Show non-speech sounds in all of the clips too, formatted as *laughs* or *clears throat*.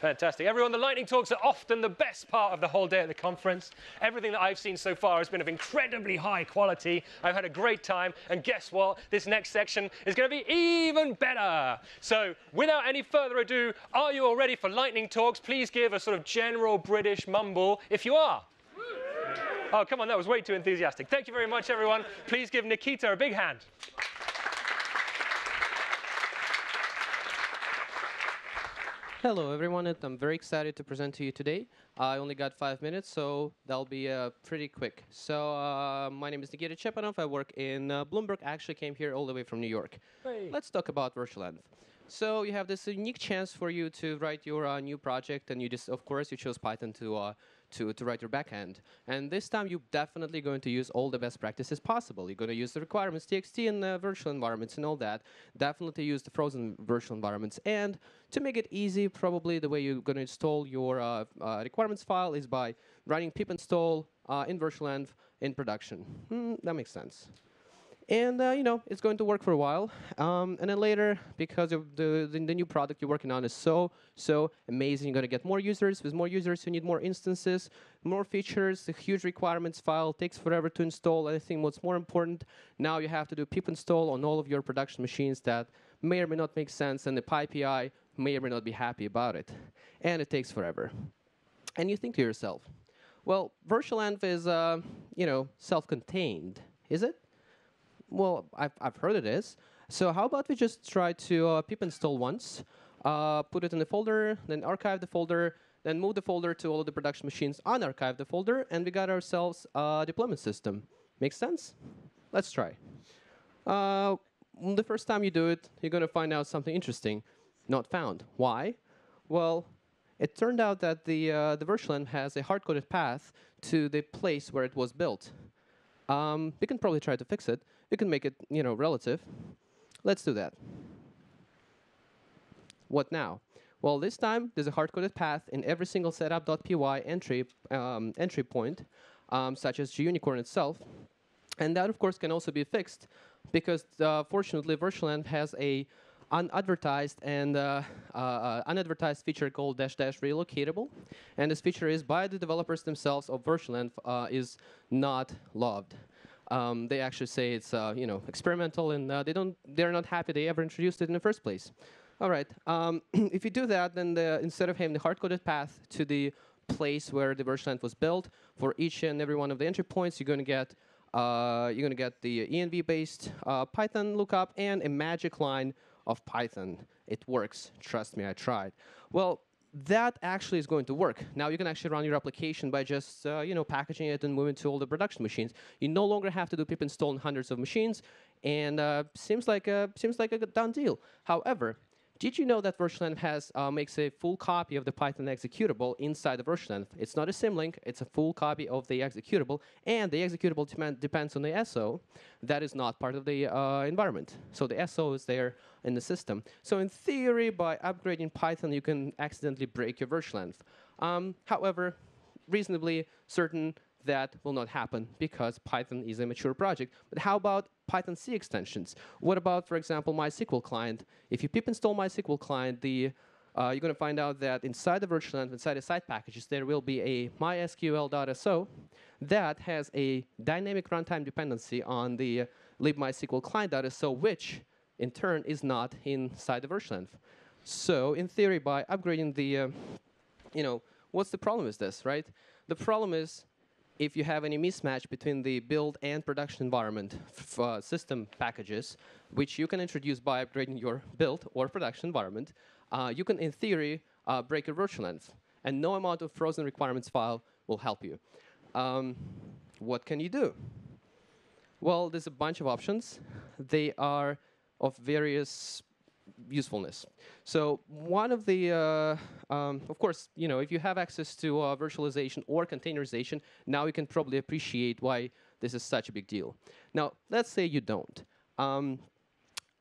Fantastic. Everyone, the lightning talks are often the best part of the whole day at the conference. Everything that I've seen so far has been of incredibly high quality. I've had a great time, and guess what? This next section is going to be even better. So, without any further ado, are you all ready for lightning talks? Please give a sort of general British mumble if you are. Oh, come on, that was way too enthusiastic. Thank you very much, everyone. Please give Nikita a big hand. Hello, everyone, I'm very excited to present to you today. I only got five minutes, so that'll be uh, pretty quick. So, uh, my name is Nikita Chepanov. I work in uh, Bloomberg. I actually came here all the way from New York. Hey. Let's talk about virtualenv. So, you have this unique chance for you to write your uh, new project, and you just, of course, you chose Python to uh, to, to write your backend. And this time, you're definitely going to use all the best practices possible. You're going to use the requirements, TXT, and uh, virtual environments and all that. Definitely use the frozen virtual environments. And to make it easy, probably the way you're going to install your uh, uh, requirements file is by running pip install uh, in virtualenv in production. Hmm, that makes sense and uh, you know it's going to work for a while. Um, and then later because of the, the, the new product you're working on is so so amazing. You're going to get more users. With more users you need more instances more features a huge requirements file. Takes forever to install. I think what's more important now you have to do pip install on all of your production machines that may or may not make sense and the PyPI may or may not be happy about it. And it takes forever. And you think to yourself well virtualenv is uh, you know self-contained is it well, I've, I've heard it is. So how about we just try to uh, pip install once, uh, put it in the folder, then archive the folder, then move the folder to all of the production machines, unarchive the folder, and we got ourselves a deployment system. Make sense? Let's try. Uh, the first time you do it, you're going to find out something interesting. Not found. Why? Well, it turned out that the, uh, the virtualenv has a hard-coded path to the place where it was built. Um, we can probably try to fix it. We can make it, you know, relative. Let's do that. What now? Well, this time there's a hard-coded path in every single setup.py entry um, entry point, um, such as GUnicorn itself, and that of course can also be fixed because uh, fortunately virtualenv has a unadvertised and uh, uh, uh, unadvertised feature called dash dash relocatable. And this feature is by the developers themselves of virtualenv uh, is not loved. Um, they actually say it's uh, you know experimental and uh, they don't they're not happy they ever introduced it in the first place. All right, um, *clears throat* if you do that, then the, instead of having the hard-coded path to the place where the virtualenv was built, for each and every one of the entry points, you're going to get uh, you're going to get the env-based uh, Python lookup and a magic line of Python. It works. Trust me, I tried. Well, that actually is going to work. Now you can actually run your application by just uh, you know packaging it and moving to all the production machines. You no longer have to do pip install on hundreds of machines, and uh, seems like a seems like a done deal. However, did you know that virtualenv has uh, makes a full copy of the Python executable inside the virtualenv? It's not a symlink; it's a full copy of the executable, and the executable depends on the SO. That is not part of the uh, environment, so the SO is there in the system. So in theory, by upgrading Python, you can accidentally break your virtualenv. Um, however, reasonably certain that will not happen because Python is a mature project. But how about Python C extensions? What about, for example, MySQL client? If you pip install MySQL client, the uh, you're going to find out that inside the virtual virtualenv, inside the site packages, there will be a mysql.so that has a dynamic runtime dependency on the libmysql client.so, which in turn is not inside the virtualenv. So in theory, by upgrading the, uh, you know, what's the problem with this, right? The problem is if you have any mismatch between the build and production environment uh, system packages, which you can introduce by upgrading your build or production environment, uh, you can, in theory, uh, break a virtualenv. And no amount of frozen requirements file will help you. Um, what can you do? Well, there's a bunch of options. They are of various usefulness. So one of the, uh, um, of course, you know, if you have access to uh, virtualization or containerization, now you can probably appreciate why this is such a big deal. Now, let's say you don't. Um,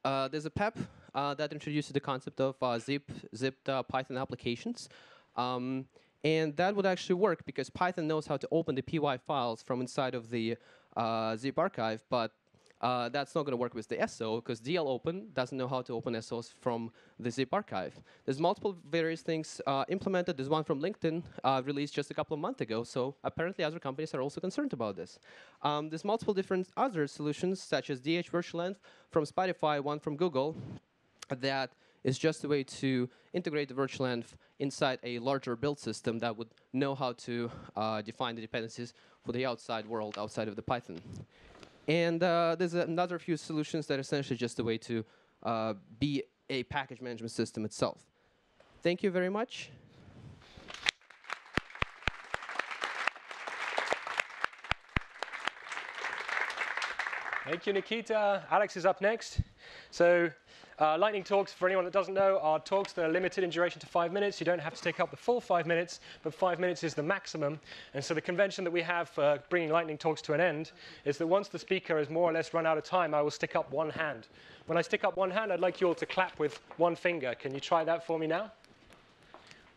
uh, there's a PEP uh, that introduces the concept of uh, zip, zipped uh, Python applications. Um, and that would actually work because Python knows how to open the PY files from inside of the zip archive, but uh, that's not going to work with the SO because dlopen doesn't know how to open SOs from the zip archive. There's multiple various things uh, implemented. There's one from LinkedIn uh, released just a couple of months ago. So apparently other companies are also concerned about this. Um, there's multiple different other solutions such as dh-virtualenv from Spotify, one from Google, that is just a way to integrate the virtualenv inside a larger build system that would know how to uh, define the dependencies for the outside world outside of the Python. And uh, there's another few solutions that are essentially just a way to uh, be a package management system itself. Thank you very much. Thank you, Nikita. Alex is up next. So uh, lightning talks, for anyone that doesn't know, are talks that are limited in duration to five minutes. You don't have to take up the full five minutes, but five minutes is the maximum. And so the convention that we have for bringing lightning talks to an end is that once the speaker has more or less run out of time, I will stick up one hand. When I stick up one hand, I'd like you all to clap with one finger. Can you try that for me now?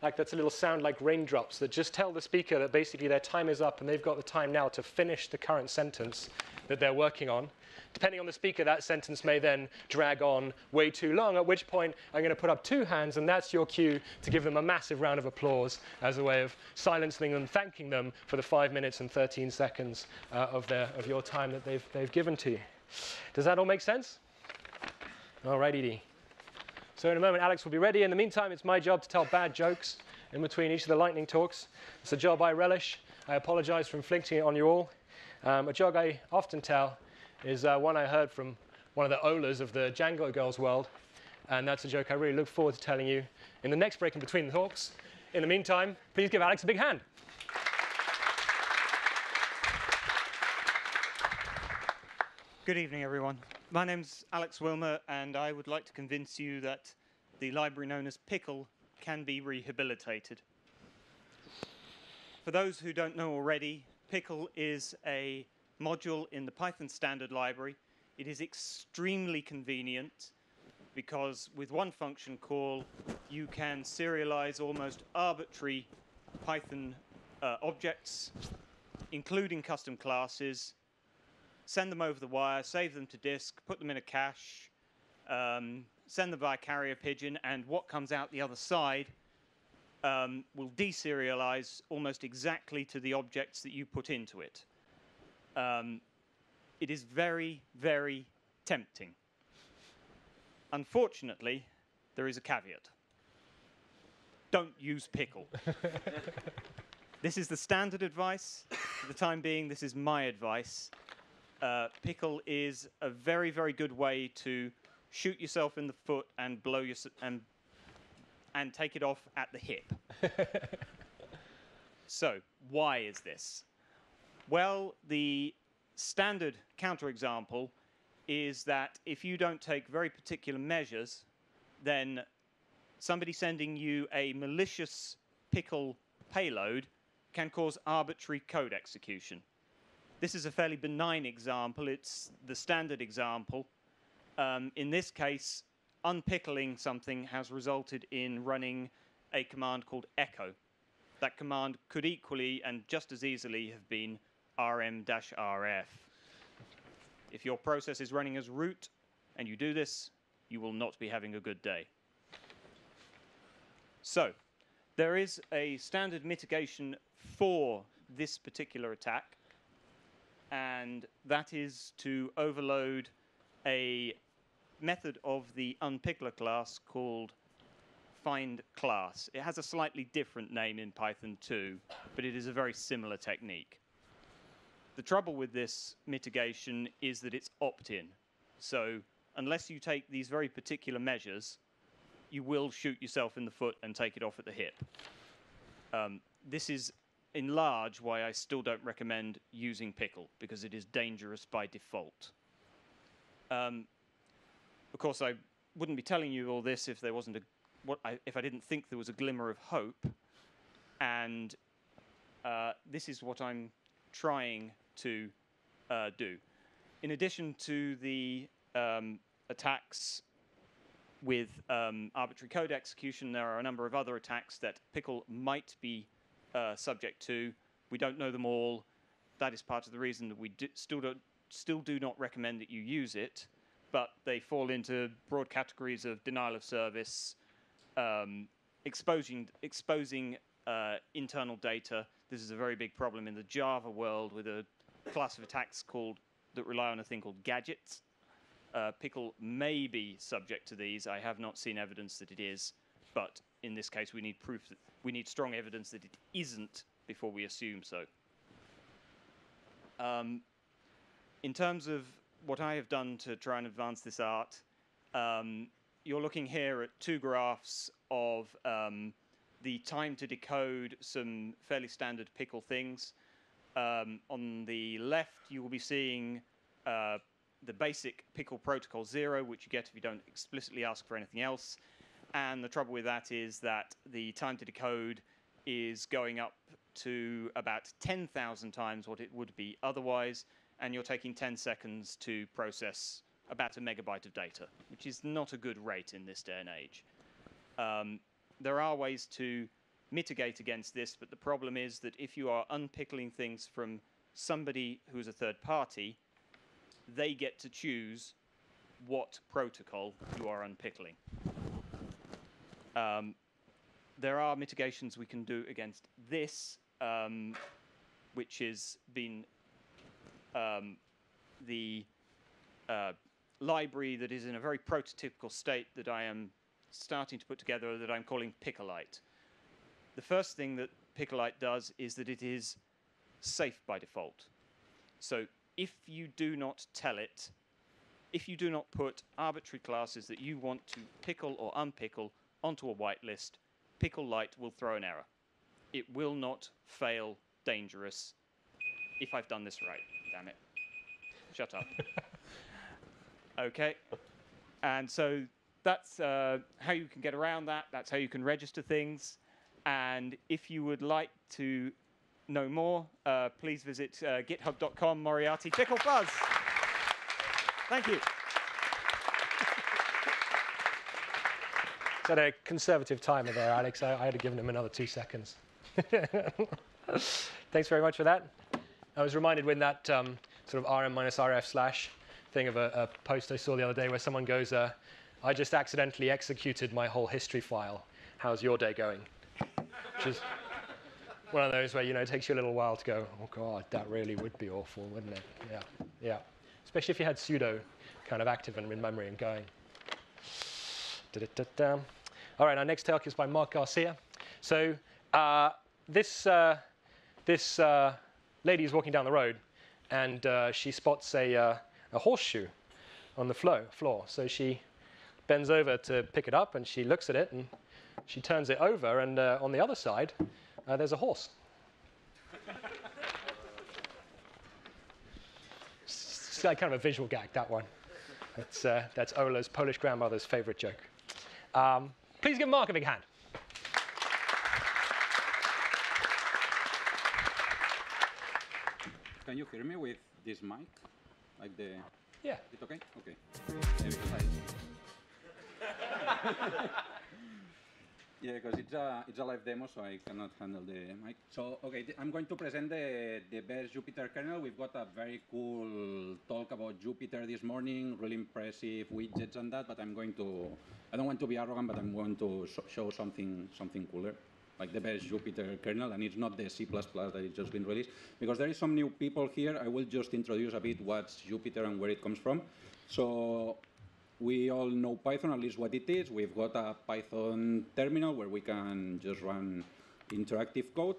Like that's a little sound like raindrops that just tell the speaker that basically their time is up and they've got the time now to finish the current sentence that they're working on. Depending on the speaker, that sentence may then drag on way too long, at which point I'm going to put up two hands, and that's your cue to give them a massive round of applause as a way of silencing them, thanking them for the 5 minutes and 13 seconds uh, of, their, of your time that they've, they've given to you. Does that all make sense? All right, Edie. So in a moment, Alex will be ready. In the meantime, it's my job to tell bad jokes in between each of the lightning talks. It's a job I relish. I apologize for inflicting it on you all. Um, a joke I often tell is uh, one I heard from one of the Olas of the Django Girls world. And that's a joke I really look forward to telling you in the next break in between the talks. In the meantime, please give Alex a big hand. Good evening, everyone. My name's Alex Willmer, and I would like to convince you that the library known as Pickle can be rehabilitated. For those who don't know already, Pickle is a module in the Python standard library. It is extremely convenient because with one function call, you can serialize almost arbitrary Python uh, objects, including custom classes, send them over the wire, save them to disk, put them in a cache, um, send them via carrier pigeon, and what comes out the other side um, will deserialize almost exactly to the objects that you put into it. Um, it is very, very tempting. Unfortunately, there is a caveat. Don't use pickle. *laughs* this is the standard advice. For the time being, this is my advice. Uh, pickle is a very, very good way to shoot yourself in the foot and blow your and and take it off at the hip. *laughs* so, why is this? Well, the standard counterexample is that if you don't take very particular measures, then somebody sending you a malicious pickle payload can cause arbitrary code execution. This is a fairly benign example. It's the standard example. Um, in this case, unpickling something has resulted in running a command called echo. That command could equally and just as easily have been rm-rf. If your process is running as root and you do this, you will not be having a good day. So, there is a standard mitigation for this particular attack, and that is to overload a method of the unpickler class called find class. It has a slightly different name in Python 2, but it is a very similar technique. The trouble with this mitigation is that it's opt-in. So unless you take these very particular measures, you will shoot yourself in the foot and take it off at the hip. Um, this is in large why I still don't recommend using pickle because it is dangerous by default. Um, of course, I wouldn't be telling you all this if there wasn't a what I, if I didn't think there was a glimmer of hope. And uh, this is what I'm trying to uh, do. In addition to the um, attacks with um, arbitrary code execution, there are a number of other attacks that Pickle might be uh, subject to. We don't know them all. That is part of the reason that we do still don't still do not recommend that you use it, but they fall into broad categories of denial of service, um, exposing exposing uh, internal data. This is a very big problem in the Java world with a class of attacks called that rely on a thing called gadgets. Uh, Pickle may be subject to these. I have not seen evidence that it is, but in this case, we need proof that we need strong evidence that it isn't before we assume so. Um, in terms of what I have done to try and advance this art, um, you're looking here at two graphs of um, the time to decode some fairly standard pickle things. Um, on the left, you will be seeing uh, the basic pickle protocol zero, which you get if you don't explicitly ask for anything else. And the trouble with that is that the time to decode is going up to about 10,000 times what it would be otherwise, and you're taking 10 seconds to process about a megabyte of data, which is not a good rate in this day and age. Um, there are ways to mitigate against this, but the problem is that if you are unpickling things from somebody who's a third party, they get to choose what protocol you are unpickling. Um, there are mitigations we can do against this, um, which has been um, the uh, library that is in a very prototypical state that I am starting to put together that I'm calling Pickleite. The first thing that Pickleite does is that it is safe by default. So if you do not tell it, if you do not put arbitrary classes that you want to pickle or unpickle onto a whitelist, Pickle light will throw an error. It will not fail dangerous if I've done this right. Damn it. Shut up. *laughs* okay. And so that's uh, how you can get around that. That's how you can register things. And if you would like to know more, uh, please visit uh, github.com moreati Pickle Fuzz. Thank you. Set a conservative timer there, Alex. I, I had given him another two seconds. *laughs* Thanks very much for that. I was reminded when that um, sort of rm minus rf slash thing of a, a, post I saw the other day where someone goes, uh, I just accidentally executed my whole history file. How's your day going? Which is one of those where, you know, it takes you a little while to go, oh God, that really would be awful, wouldn't it? Yeah, yeah. Especially if you had sudo kind of active and in memory and going. Da-da-da-da. All right, our next talk is by Marc Garcia. So uh, this, uh, this uh, lady is walking down the road, and uh, she spots a, uh, a horseshoe on the floor, floor. So she bends over to pick it up, and she looks at it, and she turns it over, and uh, on the other side, there's a horse. it's kind of a visual gag, that one. That's, that's Ola's Polish grandmother's favorite joke. Um, please give Marc a big hand. Can you hear me with this mic? Like the. Yeah. It okay? Okay. *laughs* Yeah, because it's a it's a live demo, so I cannot handle the mic. So okay, I'm going to present the the best Jupyter kernel. We've got a very cool talk about Jupyter this morning, really impressive widgets and that. But I'm going to I don't want to be arrogant, but I'm going to show something something cooler, like the best Jupyter kernel, and it's not the C++ that it's just been released. Because there is some new people here, I will just introduce a bit what's Jupyter and where it comes from. So we all know Python, at least what it is. We've got a Python terminal where we can just run interactive code.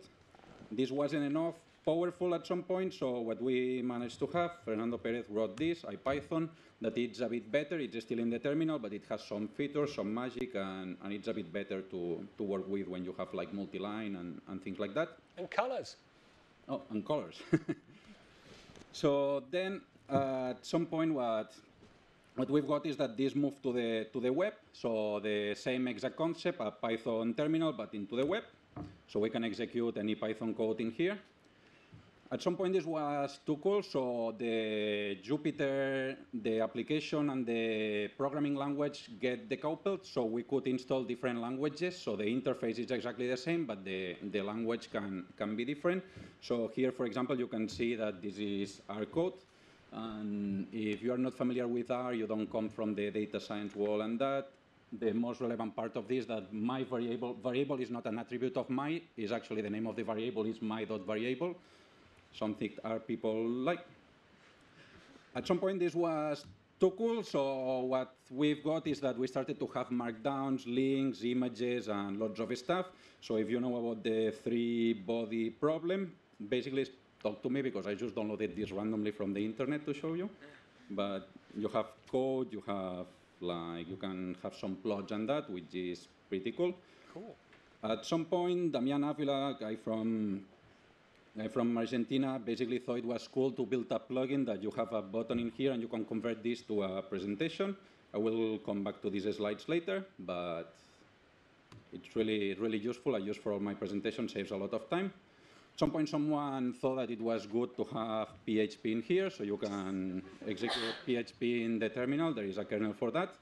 This wasn't enough powerful at some point, so what we managed to have, Fernando Perez wrote this, IPython, that it's a bit better. It's still in the terminal, but it has some features, some magic, and, and it's a bit better to, to work with when you have like multi-line and, and things like that. And colors. Oh, and colors. *laughs* so then uh, at some point what what we've got is that this moved to the to the web, so the same exact concept, a Python terminal, but into the web. So we can execute any Python code in here. At some point, this was too cool, so the Jupyter, the application and the programming language get decoupled, so we could install different languages. So the interface is exactly the same, but the, the language can, can be different. So here, for example, you can see that this is our code. And if you are not familiar with R, you don't come from the data science world and that, the most relevant part of this that my variable, variable is not an attribute of my, is actually the name of the variable is my.variable, something R people like. At some point, this was too cool, so what we've got is that we started to have markdowns, links, images, and lots of stuff. So if you know about the three body problem, basically talk to me because I just downloaded this randomly from the internet to show you. But you have code, you have like, you can have some plots and that, which is pretty cool. Cool. At some point, Damian Avila, guy from guy from Argentina, basically thought it was cool to build a plugin that you have a button in here and you can convert this to a presentation. I will come back to these slides later, but it's really, really useful. I use for all my presentations, saves a lot of time. Some point, someone thought that it was good to have PHP in here, so you can execute PHP in the terminal. There is a kernel for that.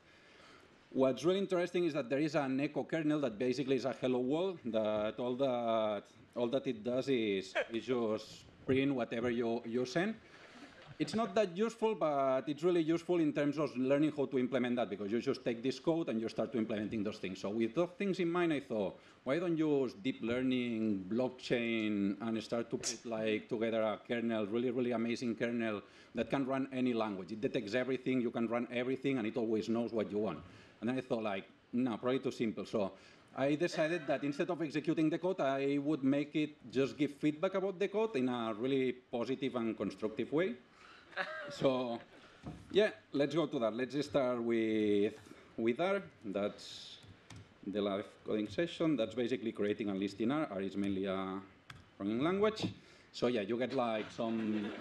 What's really interesting is that there is an echo kernel that basically is a hello world that all that all that it does is, is just print whatever you, you send. It's not that useful, but it's really useful in terms of learning how to implement that because you just take this code and you start to implementing those things. So with those things in mind, I thought, why don't you use deep learning, blockchain, and start to put like together a kernel, really, really amazing kernel that can run any language. It detects everything, you can run everything, and it always knows what you want. And then I thought like, no, probably too simple. So I decided that instead of executing the code, I would make it just give feedback about the code in a really positive and constructive way. So, yeah, let's go to that. Let's start with, with R. That's the live coding session. That's basically creating a list in R. R is mainly a programming language. So yeah, you get like some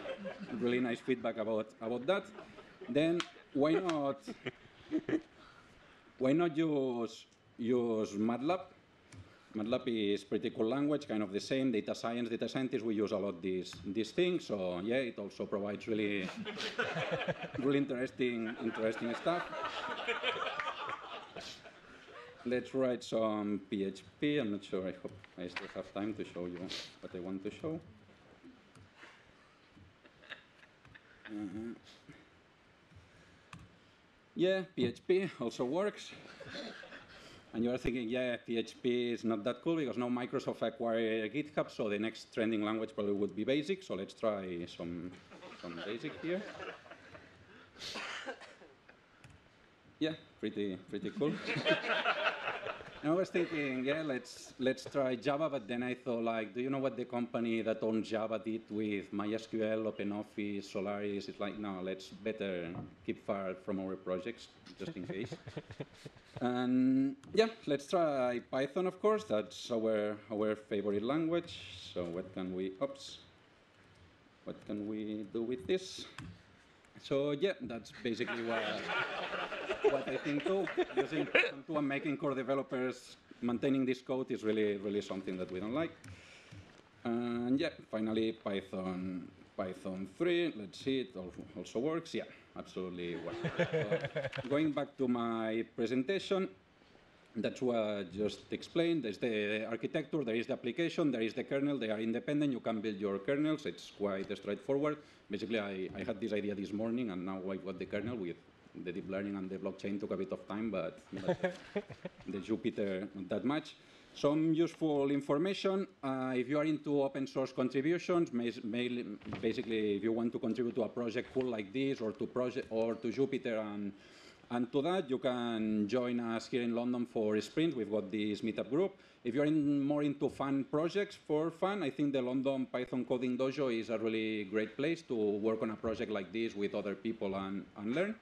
really nice feedback about, about that. Then why not, why not use use MATLAB. MATLAB is pretty cool language, kind of the same. Data science, data scientists, we use a lot these these things. So yeah, it also provides really, *laughs* really interesting, interesting stuff. Let's write some PHP. I'm not sure. I hope I still have time to show you what I want to show. Uh -huh. Yeah, PHP also works. And you are thinking, yeah, PHP is not that cool because now Microsoft acquired GitHub, so the next trending language probably would be BASIC. So let's try some, some BASIC here. Yeah, pretty, pretty cool. I was thinking, yeah, let's let's try Java, but then I thought, like, do you know what the company that owns Java did with MySQL, OpenOffice, Solaris? It's like, no, let's better keep far from our projects, just in case. And yeah, let's try Python, of course. That's our our favorite language. So what can we? Oops. What can we do with this? So yeah, that's basically what, what I think too. Using Python 2 and making core developers maintaining this code is really, really something that we don't like. And yeah, finally Python, Python 3. Let's see, it also works. Yeah, absolutely so going back to my presentation, that's what I just explained. There's the architecture, there is the application, there is the kernel. They are independent. You can build your kernels. It's quite straightforward. Basically, I, I had this idea this morning, and now I've got the kernel with the deep learning and the blockchain took a bit of time, but, but *laughs* the Jupyter not that much. Some useful information. Uh, if you are into open source contributions, basically if you want to contribute to a project cool like this or to project or to Jupyter and and to that, you can join us here in London for Sprint. We've got this meetup group. If you're in more into fun projects for fun, I think the London Python Coding Dojo is a really great place to work on a project like this with other people and, and learn.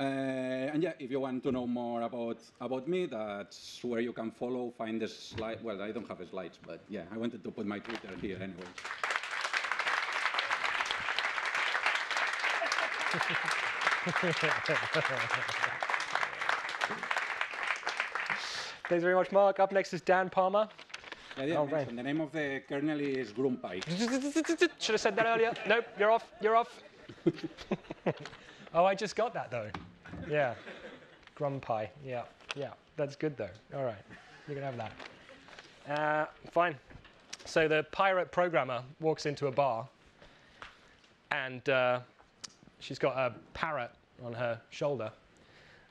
Uh, and yeah, if you want to know more about, about me, that's where you can follow, find the slide. Well, I don't have slides, but yeah, I wanted to put my Twitter here anyway. *laughs* Thanks very much, Marc. Up next is Dan Palmer. Oh, right. The name of the kernel is Grumpy. *laughs* Should have said that earlier. nope, you're off. You're off. *laughs* oh, I just got that though. Yeah, Grumpy. Yeah, yeah. That's good though. All right, you can have that. Uh, fine. So the pirate programmer walks into a bar and uh, she's got a parrot on her shoulder,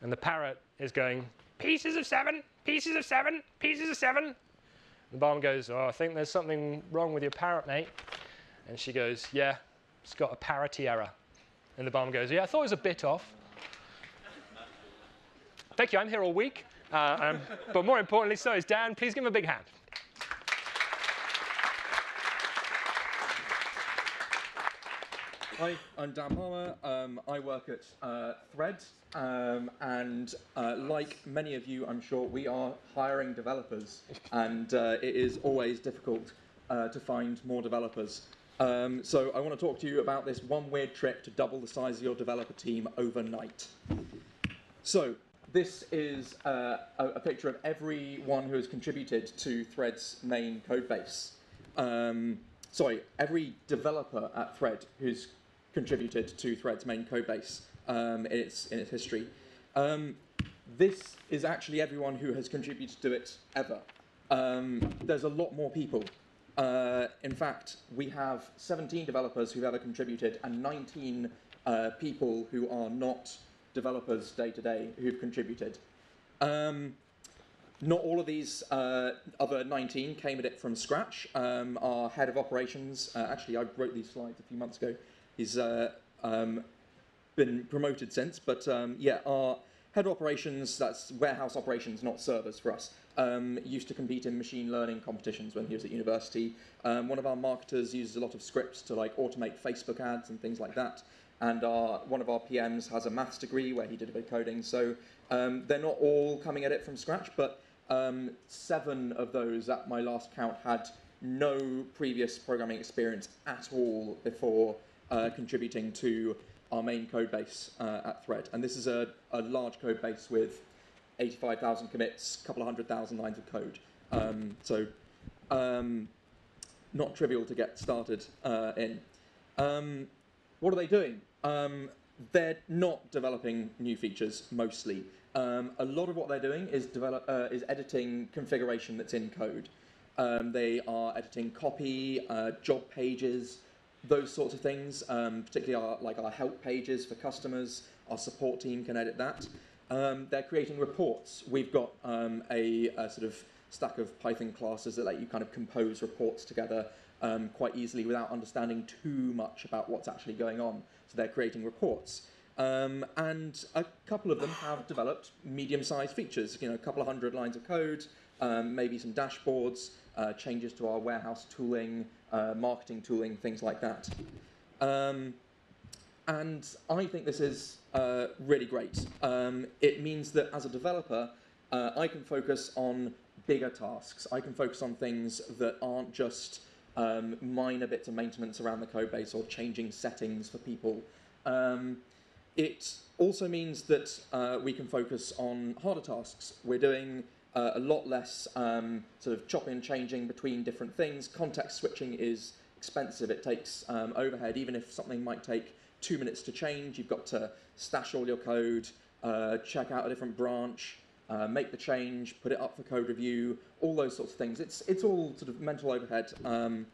and the parrot is going pieces of seven, pieces of seven, pieces of seven. The barman goes, "Oh, I think there's something wrong with your parrot, mate." And she goes, "Yeah, it's got a parity error." And the barman goes, "Yeah, I thought it was a bit off." Thank you. I'm here all week, uh, um, but more importantly, so is Dan. Please give him a big hand. Hi, I'm Dan Palmer. Um, I work at uh, Thread, um, and uh, like many of you, I'm sure we are hiring developers, and uh, it is always difficult uh, to find more developers. Um, so I want to talk to you about this one weird trick to double the size of your developer team overnight. So this is uh, a, a picture of everyone who has contributed to Thread's main code base. Um, sorry, every developer at Thread who's contributed to Thread's main code base um, in, its, in its history. Um, this is actually everyone who has contributed to it ever. Um, there's a lot more people. Uh, in fact, we have 17 developers who've ever contributed and 19 uh, people who are not developers day to day who've contributed. Um, not all of these uh, other 19 came at it from scratch. Um, our head of operations, uh, actually, I wrote these slides a few months ago. He's uh, um, been promoted since, but um, yeah, our head of operations, that's warehouse operations, not servers for us, um, used to compete in machine learning competitions when he was at university. Um, one of our marketers uses a lot of scripts to like automate Facebook ads and things like that. And our, one of our PMs has a maths degree where he did a bit of coding. So um, they're not all coming at it from scratch, but um, seven of those at my last count had no previous programming experience at all before uh, contributing to our main code base uh, at Thread. And this is a, a large code base with 85,000 commits, a couple of hundred thousand lines of code. Um, so um, not trivial to get started uh, in. Um, what are they doing? Um, they're not developing new features mostly. Um, a lot of what they're doing is develop uh, is editing configuration that's in code. Um, they are editing copy, uh, job pages, those sorts of things. Um, particularly our like our help pages for customers. Our support team can edit that. Um, they're creating reports. We've got um, a, a, sort of stack of Python classes that let you kind of compose reports together um, quite easily without understanding too much about what's actually going on. So they're creating reports. Um, and a couple of them have developed medium-sized features, you know, a couple of hundred lines of code, um, maybe some dashboards, uh, changes to our warehouse tooling, uh, marketing tooling, things like that. Um, and I think this is uh, really great. Um, it means that as a developer, uh, I can focus on bigger tasks. I can focus on things that aren't just um, minor bits of maintenance around the code base or changing settings for people. Um, it also means that uh, we can focus on harder tasks. We're doing uh, a lot less um, sort of chopping and changing between different things. Context switching is expensive. It takes um, overhead. Even if something might take two minutes to change, you've got to stash all your code, uh, check out a different branch, uh, make the change, put it up for code review, all those sorts of things. It's, it's all sort of mental overhead. Um,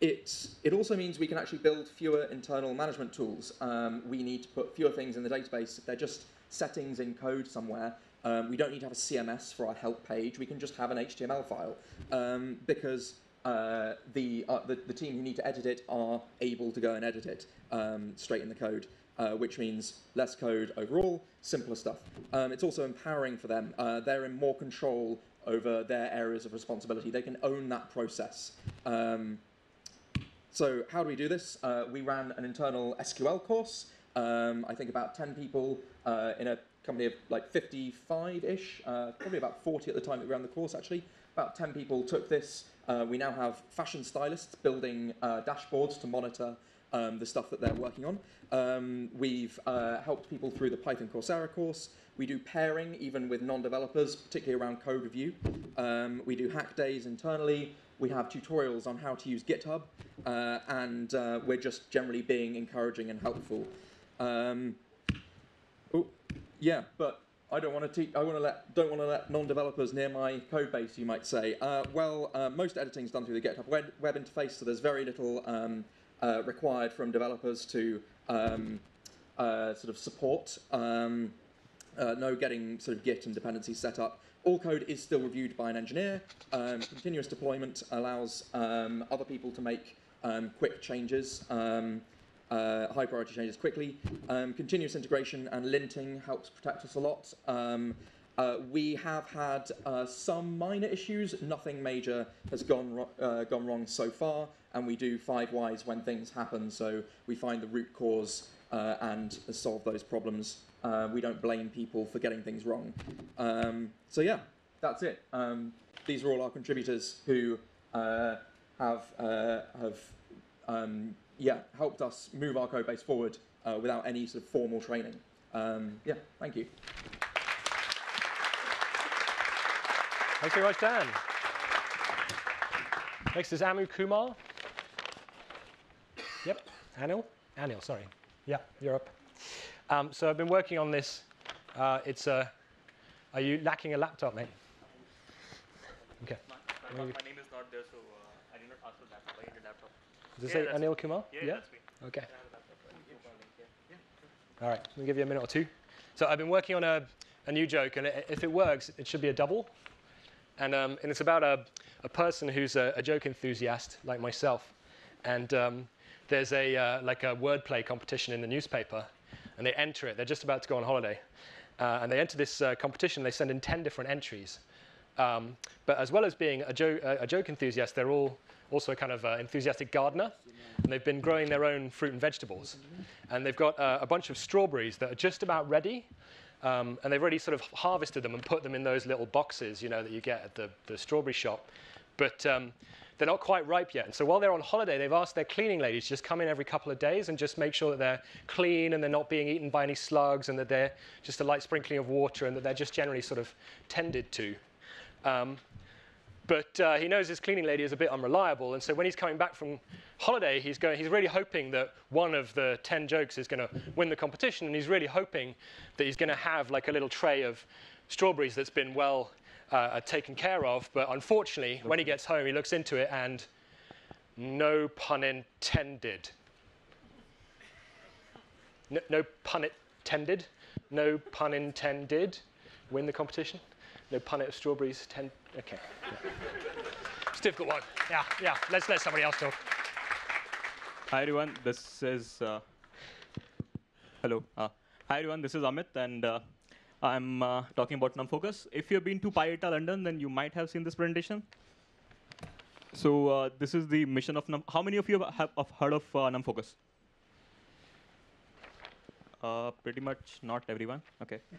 it, it also means we can actually build fewer internal management tools. Um, we need to put fewer things in the database. If they're just settings in code somewhere, um, we don't need to have a CMS for our help page. We can just have an HTML file um, because uh, the, uh, the, the, team who need to edit it are able to go and edit it um, straight in the code uh, which means less code overall, simpler stuff. Um, it's also empowering for them. Uh, they're in more control over their areas of responsibility. They can own that process. Um, so how do we do this? Uh, we ran an internal SQL course. Um, I think about 10 people uh, in a company of like 55-ish, uh, probably about 40 at the time that we ran the course actually. About 10 people took this. Uh, we now have fashion stylists building dashboards to monitor um, the stuff that they're working on. Um, we've uh, helped people through the Python Coursera course. We do pairing even with non-developers, particularly around code review. Um, we do hack days internally. We have tutorials on how to use GitHub, uh, and uh, we're just generally being encouraging and helpful. Um, oh, yeah, but I don't want to. I want to let don't want to let non-developers near my code base. You might say. Uh, well, uh, most editing is done through the GitHub web, web, interface, so there's very little um, uh, required from developers to um, uh, sort of support. Um, uh, no getting sort of Git and dependencies set up. All code is still reviewed by an engineer. Um, continuous deployment allows um, other people to make um, quick changes, um, uh, high priority changes quickly. Continuous integration and linting helps protect us a lot. Uh, we have had uh, some minor issues. Nothing major has gone uh, gone wrong so far, and we do five whys when things happen. So we find the root cause uh, and solve those problems. Uh, we don't blame people for getting things wrong. Um, so yeah, that's it. Um, these are all our contributors who uh, have uh, have um, yeah helped us move our code base forward uh, without any sort of formal training. Um, yeah, thank you. Thanks very much, Dan. Next is Amu Kumar. Yep, Anil. Anil, sorry. Yeah, you're up. Um, so I've been working on this. Uh, it's a. Are you lacking a laptop, mate? Okay. My, my name is not there, so uh, I did not ask for laptop. I need a laptop. Does it Yeah, say that's Anil Kumar? Yeah, that's me. Okay. I have a laptop. Yeah, All right, we'll give you a minute or two. So I've been working on a, a new joke, and i if it works, it should be a double. And, um, and it's about a, a person who's a, a joke enthusiast like myself. And um, there's a, uh, like a wordplay competition in the newspaper, and they enter it. They're just about to go on holiday. Uh, and they enter this uh, competition, they send in 10 different entries. Um, but as well as being a, jo- a, joke enthusiast, they're all also a kind of uh, enthusiastic gardener. And they've been growing their own fruit and vegetables. And they've got uh, a bunch of strawberries that are just about ready. Um, and they've already sort of harvested them and put them in those little boxes, you know, that you get at the, the strawberry shop. But um, they're not quite ripe yet. And so while they're on holiday, they've asked their cleaning ladies to just come in every couple of days and just make sure that they're clean and they're not being eaten by any slugs and that they're just a light sprinkling of water and that they're just generally sort of tended to. Um, but uh, he knows his cleaning lady is a bit unreliable, and so when he's coming back from holiday, he's going. He's really hoping that one of the ten jokes is going to win the competition, and he's really hoping that he's going to have like a little tray of strawberries that's been well uh, taken care of. But unfortunately, when he gets home, he looks into it, and no pun intended. No, no pun intended. No pun intended. Win the competition. No punnet of strawberries. Ten. Okay. Yeah. it's a difficult one. Yeah, yeah. Let's let somebody else talk. Hi everyone, this is. Uh, hello. Uh, hi everyone, this is Amit, and uh, I'm uh, talking about NumFocus. If you've been to PyData London, then you might have seen this presentation. So uh, this is the mission of Num. How many of you have, have heard of uh, NumFocus? Uh, pretty much not everyone. Okay. *laughs*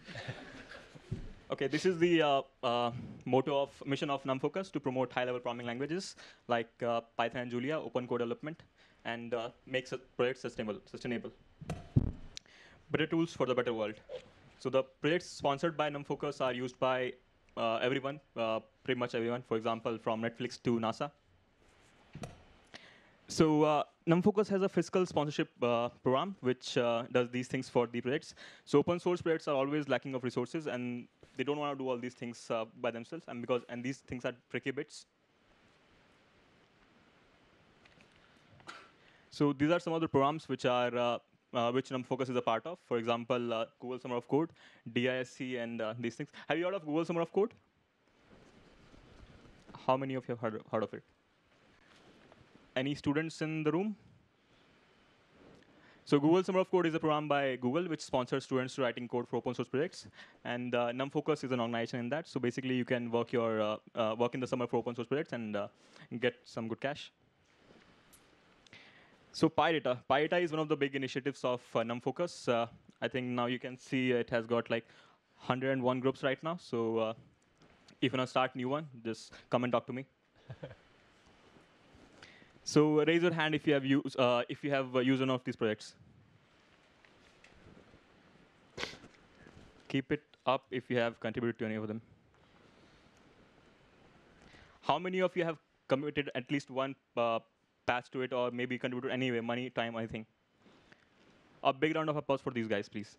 Okay, this is the uh, uh, motto of mission of NumFocus to promote high-level programming languages like uh, Python and Julia, open code development, and make projects sustainable. Sustainable. Better tools for the better world. So the projects sponsored by NumFocus are used by uh, everyone, uh, pretty much everyone. For example, from Netflix to NASA. So uh, NumFocus has a fiscal sponsorship uh, program which uh, does these things for the projects. So open source projects are always lacking of resources, and they don't want to do all these things uh, by themselves, and because and these things are tricky bits. So these are some of the programs which are uh, which NumFocus is a part of. For example, uh, Google Summer of Code, DISC, and uh, these things. Have you heard of Google Summer of Code? How many of you have heard, heard of it? Any students in the room? So Google Summer of Code is a program by Google which sponsors students writing code for open source projects, and uh, NumFocus is an organization in that. So basically, you can work your uh, uh, work in the summer for open source projects and uh, get some good cash. So PyData, PyData is one of the big initiatives of uh, NumFocus. Uh, I think now you can see it has got like 101 groups right now. So uh, if you want to start new one, just come and talk to me. *laughs* So raise your hand if you have use, uh, if you have uh, used one of these projects. Keep it up if you have contributed to any of them. How many of you have committed at least one uh, patch to it, or maybe contribute anyway, money, time, anything? A big round of applause for these guys, please.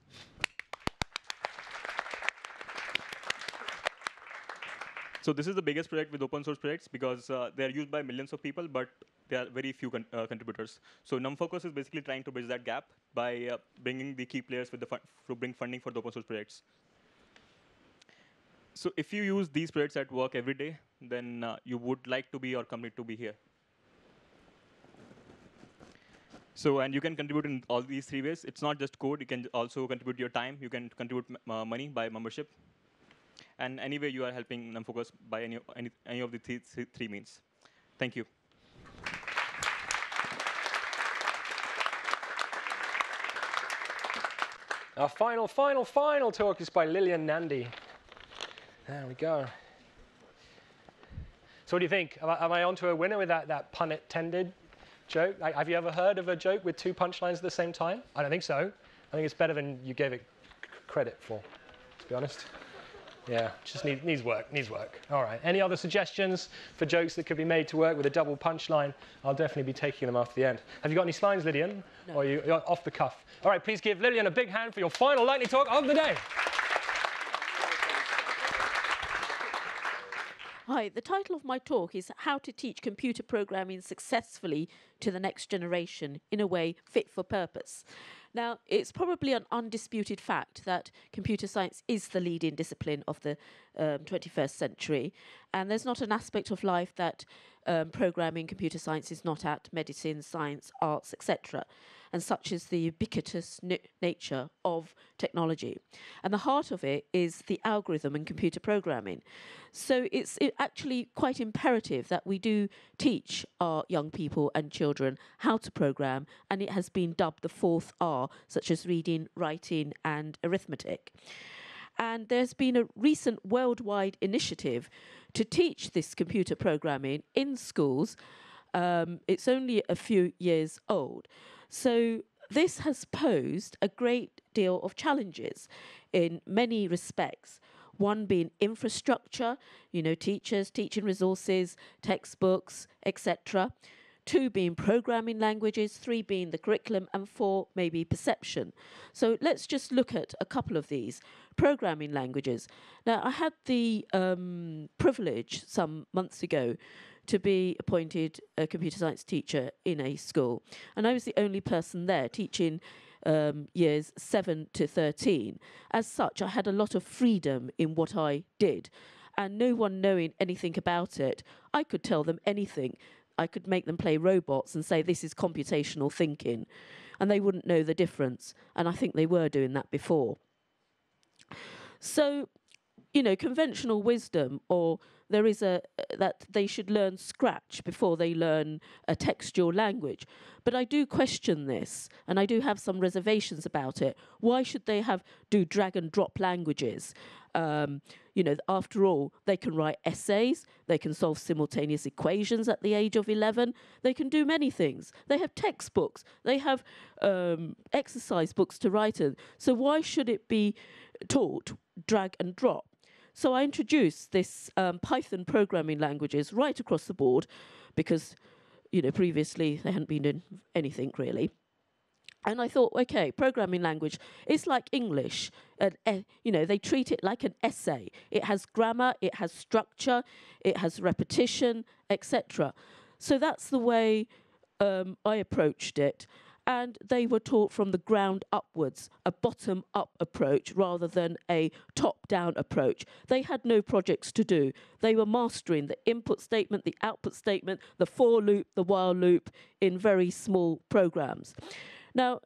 So this is the biggest project with open source projects because uh, they are used by millions of people, but there are very few con- uh, contributors. So NumFocus is basically trying to bridge that gap by uh, bringing the key players with the to bring funding for the open source projects. So if you use these projects at work every day, then uh, you would like to be or commit to be here. So, and you can contribute in all these three ways. It's not just code. You can also contribute your time. You can contribute uh, money by membership. And anyway, you are helping NumFocus by any, any, any of the th th three means. Thank you. Our final, final, final talk is by Lillian Nandi. There we go. So what do you think? Am I, am I onto a winner with that, that pun intended joke? Like, have you ever heard of a joke with two punchlines at the same time? I don't think so. I think it's better than you gave it credit for, to be honest. Yeah, just need, needs work, needs work. All right. Any other suggestions for jokes that could be made to work with a double punchline? I'll definitely be taking them after the end. Have you got any slides, Lillian? No. Or are you you're off the cuff? All right, please give Lillian a big hand for your final lightning talk of the day. Hi, the title of my talk is How to Teach Computer Programming Successfully to the Next Generation in a Way Fit for Purpose. Now, it's probably an undisputed fact that computer science is the leading discipline of the um, 21st century, and there's not an aspect of life that um, programming, computer science is not at, medicine, science, arts, etc. And such is the ubiquitous n- nature of technology. And the heart of it is the algorithm and computer programming. So it's it actually quite imperative that we do teach our young people and children how to program, and it has been dubbed the fourth R, such as reading, writing, and arithmetic. And there's been a recent worldwide initiative to teach this computer programming in schools. Um, it's only a few years old. So this has posed a great deal of challenges in many respects. One being infrastructure, you know, teachers, teaching resources, textbooks, etc. Two being programming languages, three being the curriculum, and four maybe perception. So let's just look at a couple of these programming languages. Now, I had the um, privilege some months ago to be appointed a computer science teacher in a school, and I was the only person there teaching um, years 7 to 13. As such, I had a lot of freedom in what I did, and no one knowing anything about it, I could tell them anything. I could make them play robots and say, This is computational thinking, and they wouldn't know the difference. And I think they were doing that before. So, you know, conventional wisdom, or there is a that they should learn Scratch before they learn a textual language. But I do question this, and I do have some reservations about it. Why should they have do drag and drop languages? Um, you know, after all, they can write essays, they can solve simultaneous equations at the age of 11, they can do many things. They have textbooks, they have um, exercise books to write in. So why should it be taught drag and drop? So I introduced this um, Python programming languages right across the board because, you know, previously they hadn't been doing anything really. And I thought, okay, programming language, it's like English. And, uh, you know, they treat it like an essay. It has grammar, it has structure, it has repetition, etc. So that's the way um, I approached it. And they were taught from the ground upwards, a bottom up approach rather than a top down approach. They had no projects to do. They were mastering the input statement, the output statement, the for loop, the while loop in very small programs. Now,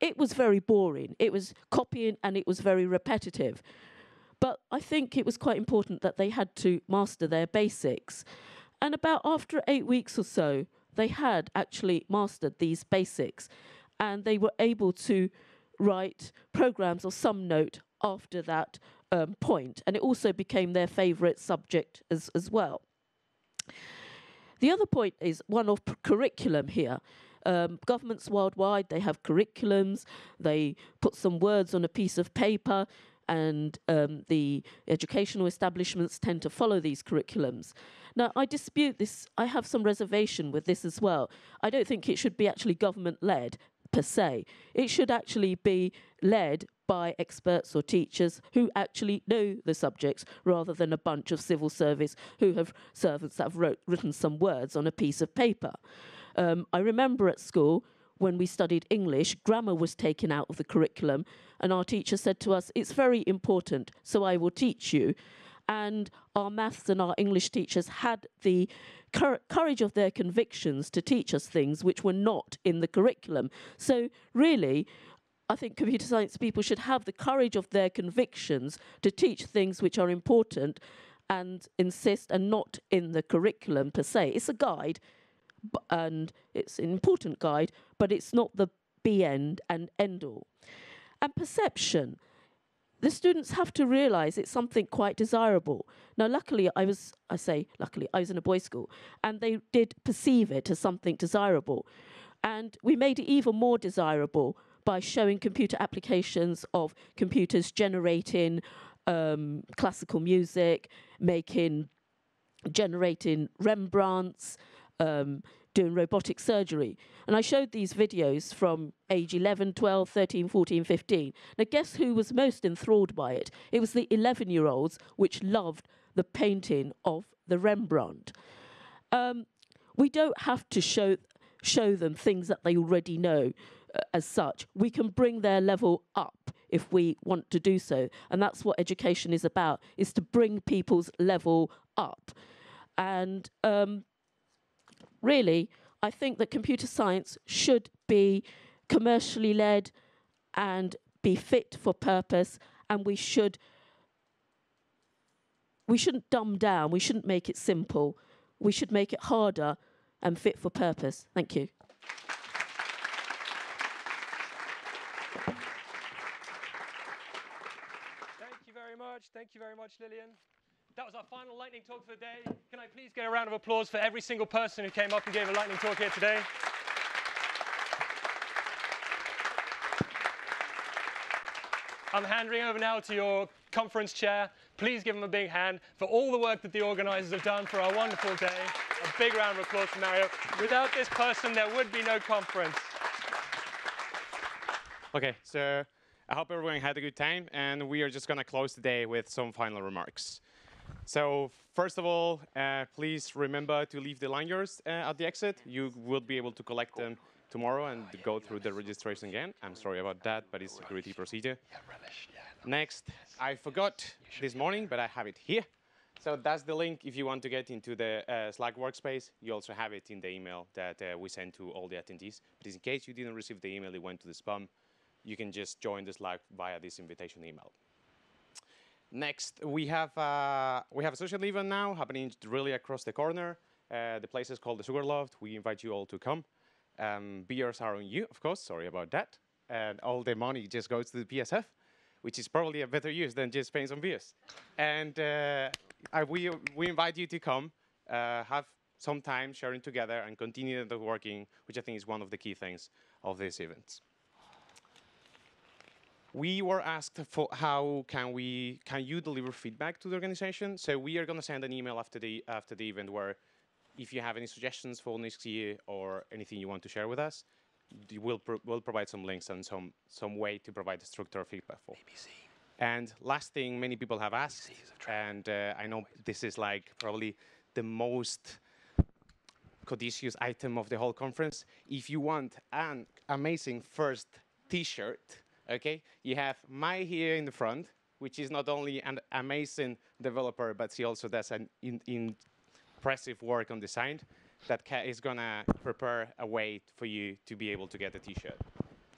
it was very boring. It was copying and it was very repetitive. But I think it was quite important that they had to master their basics. And about after eight weeks or so, they had actually mastered these basics and they were able to write programs of some note after that um, point. And it also became their favorite subject as, as well. The other point is one of curriculum here. Um, governments worldwide, they have curriculums, they put some words on a piece of paper, and um, the educational establishments tend to follow these curriculums. Now, I dispute this, I have some reservation with this as well. I don't think it should be actually government led per se. It should actually be led by experts or teachers who actually know the subjects rather than a bunch of civil service who have servants that have wrote, written some words on a piece of paper. Um, I remember at school when we studied English, grammar was taken out of the curriculum, and our teacher said to us, It's very important, so I will teach you. And our maths and our English teachers had the cour- courage of their convictions to teach us things which were not in the curriculum. So, really, I think computer science people should have the courage of their convictions to teach things which are important and insist and not in the curriculum per se. It's a guide and it's an important guide, but it's not the be end and end all. And perception. The students have to realize it's something quite desirable. Now, luckily, I was, I say luckily, I was in a boys' school, and they did perceive it as something desirable. And we made it even more desirable by showing computer applications of computers generating um, classical music, making, generating Rembrandts, um, doing robotic surgery. And I showed these videos from age 11, 12, 13, 14, 15. Now, guess who was most enthralled by it? It was the 11 year olds, which loved the painting of the Rembrandt. Um, we don't have to show, show them things that they already know uh, as such. We can bring their level up if we want to do so. And that's what education is about, is to bring people's level up. And um, really, I think that computer science should be commercially led and be fit for purpose, and we should we shouldn't dumb down. We shouldn't make it simple. We should make it harder and fit for purpose. Thank you. Thank you very much. Thank you very much, Lillian. That was our final lightning talk for the day. Can I please get a round of applause for every single person who came up and gave a lightning talk here today? I'm handing over now to your conference chair. Please give him a big hand for all the work that the organizers have done for our wonderful day. A big round of applause for Mario. Without this person, there would be no conference. Okay, so I hope everyone had a good time, and we are just gonna close the day with some final remarks. So first of all, uh, please remember to leave the lanyards uh, at the exit. You will be able to collect them tomorrow and go through the registration again. I'm sorry about that, but it's a security procedure. Next, I forgot this morning, but I have it here. So that's the link if you want to get into the uh, Slack workspace. You also have it in the email that uh, we send to all the attendees. But in case you didn't receive the email, it went to the spam, you can just join the Slack via this invitation email. Next, we have uh, we have a social event now happening really across the corner. Uh, the place is called the Sugar Loaf. We invite you all to come. Um, beers are on you, of course. Sorry about that. And all the money just goes to the PSF, which is probably a better use than just paying some beers. And uh, I, we we invite you to come, uh, have some time sharing together, and continue the working, which I think is one of the key things of these events we were asked for how can we can you deliver feedback to the organization? So we are going to send an email after the after the event where if you have any suggestions for next year or anything you want to share with us we'll, pro- we'll provide some links and some some way to provide the structured feedback for. And last thing many people have asked and uh, i know this is like probably the most codicious item of the whole conference. If you want an amazing first t-shirt okay? You have mai here in the front which is not only an amazing developer but she also does an in, in impressive work on design that is gonna prepare a way for you to be able to get a t-shirt.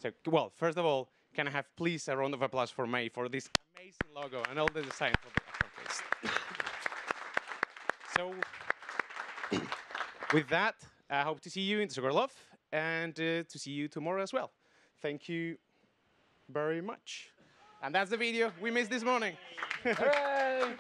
So well first of all can i have please a round of applause for may for this amazing logo and all the design for the conference so *coughs* with that i hope to see you in sugarloaf and uh, to see you tomorrow as well. Thank you very much. And that's the video we missed this morning. *laughs* Hooray!